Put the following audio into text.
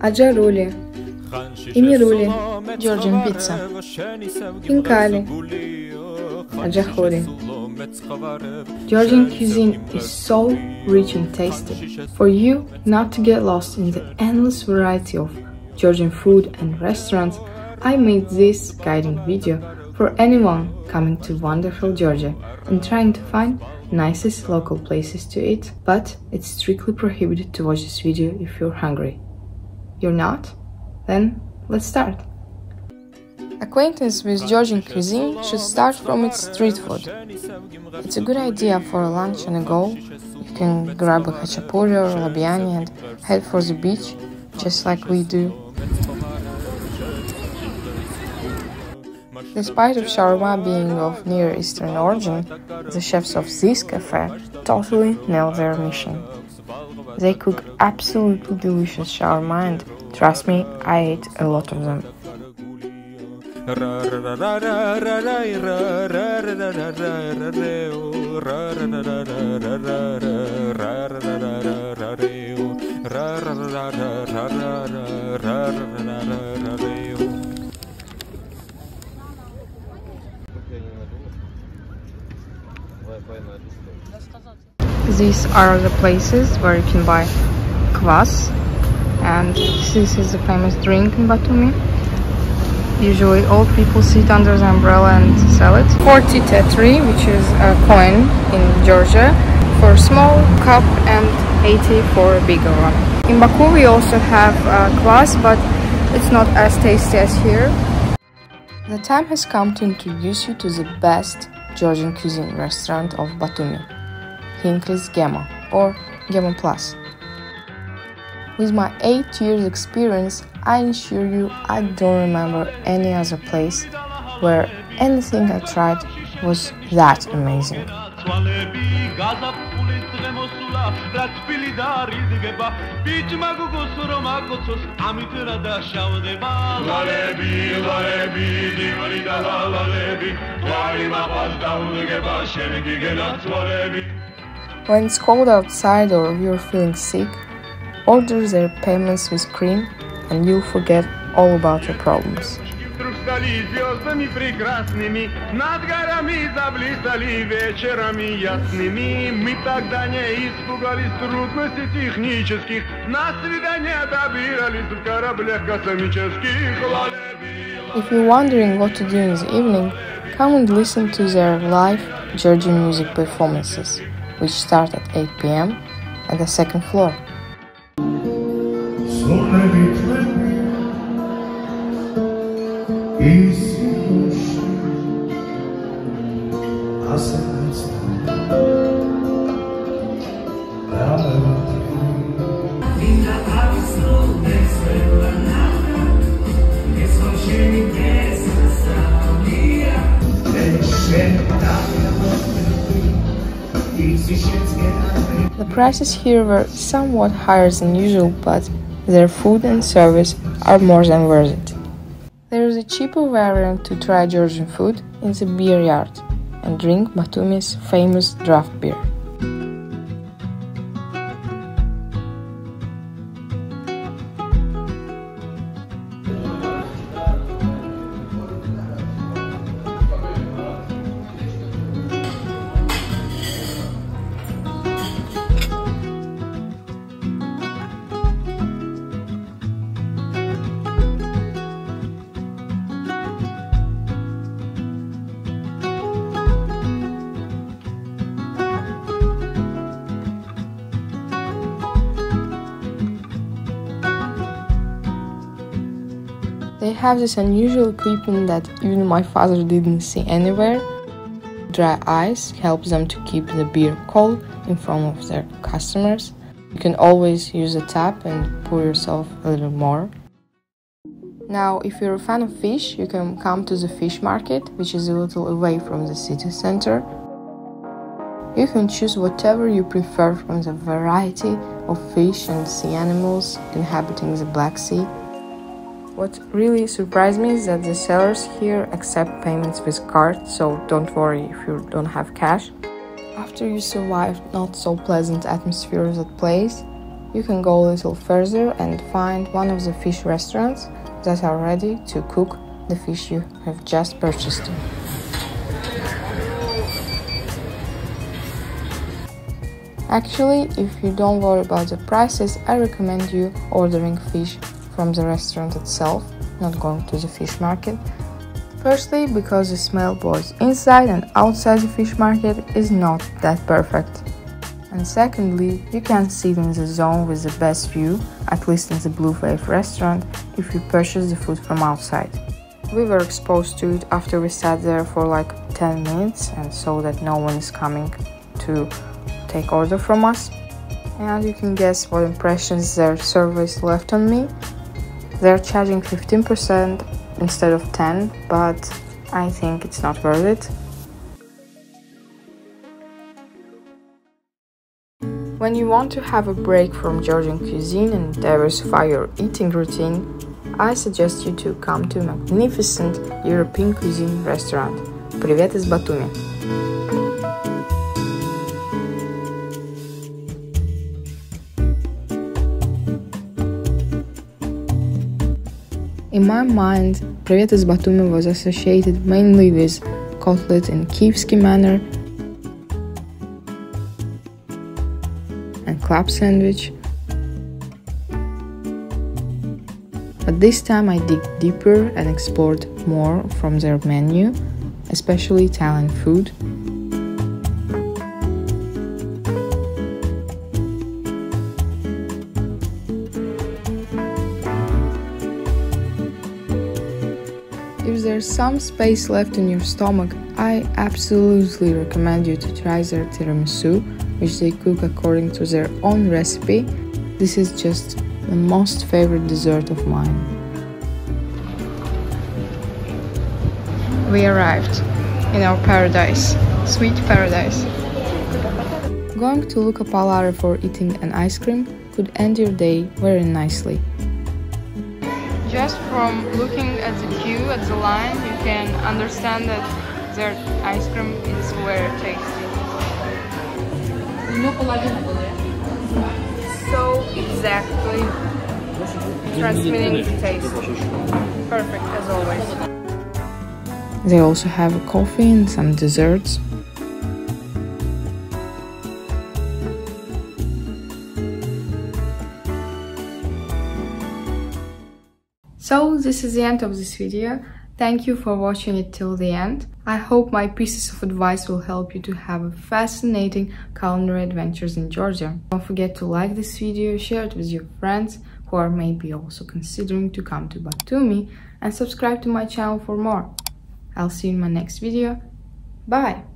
Аджарулі, Імірулі, Georgian pizza. Хінкалі, Аджахурі. Georgian cuisine is so rich and tasty. For you not to get lost in the endless variety of Georgian food and restaurants, I made this guiding video for anyone coming to wonderful Georgia and trying to find nicest local places to eat, but it's strictly prohibited to watch this video if you're hungry. You're not? Then let's start. Acquaintance with Georgian cuisine should start from its street food. It's a good idea for a lunch and a go. You can grab a khachapuri or lobiani and head for the beach, just like we do. Despite of shawarma being of Near Eastern origin, the chefs of this cafe totally nail their mission. They cook absolutely delicious shawarma and trust me, I ate a lot of them. These are the places where you can buy kvass and this is the famous drink in Batumi. Usually old people sit under the umbrella and sell it. 40 tetri, which is a coin in Georgia, for a small cup and 80 for a bigger one. In Baku we also have a kvass, but it's not as tasty as here. The time has come to introduce you to the best Georgian cuisine restaurant of Batumi, Khinklis Gemo or Gemo Plus. With my 8 years experience, I assure you I don't remember any other place where anything I tried was that amazing. When it's cold outside or you're feeling sick, Order their pelmeni with cream and you'll forget all about your problems. If you're wondering what to do in the evening, come and listen to their live Georgian music performances, which start at 8 p.m. at the second floor. The prices here were somewhat higher than usual, but their food and service are more than worth it. There is a cheaper variant to try Georgian food in the beer yard and drink Batumi's famous draft beer. Have this unusual equipment that even my father didn't see anywhere. Dry ice helps them to keep the beer cold in front of their customers. You can always use a tap and pour yourself a little more. Now, if you're a fan of fish, you can come to the fish market, which is a little away from the city center. You can choose whatever you prefer from the variety of fish and sea animals inhabiting the Black Sea. What really surprised me is that the sellers here accept payments with card, so don't worry if you don't have cash. After you survive not so pleasant atmosphere of that place, you can go a little further and find one of the fish restaurants that are ready to cook the fish you have just purchased. Actually, if you don't worry about the prices, I recommend you ordering fish from the restaurant itself, not going to the fish market. Firstly, because the smell both inside and outside the fish market is not that perfect. And secondly, you can sit in the zone with the best view, at least in the Blue Wave restaurant, if you purchase the food from outside. We were exposed to it after we sat there for like 10 minutes and saw that no one is coming to take order from us. And you can guess what impressions their service left on me. They're charging 15% instead of 10, but I think it's not worth it. When you want to have a break from Georgian cuisine and diversify your eating routine, I suggest you to come to a magnificent European cuisine restaurant. Привет из Батуми! In my mind, Privet из Batumi was associated mainly with cutlet in Kievski manner and club sandwich. But this time I dig deeper and explored more from their menu, especially Italian food. There's some space left in your stomach, I absolutely recommend you to try their tiramisu, which they cook according to their own recipe. This is just the most favorite dessert of mine. We arrived in our paradise, sweet paradise. Going to Luca Polare for eating an ice cream could end your day very nicely. Just from looking at the queue at the line, you can understand that their ice cream is very tasty. So exactly transmitting the taste. Perfect as always. They also have a coffee and some desserts. So this is the end of this video. Thank you for watching it till the end. I hope my pieces of advice will help you to have a fascinating culinary adventures in Georgia. Don't forget to like this video, share it with your friends who are maybe also considering to come to Batumi and subscribe to my channel for more. I'll see you in my next video. Bye!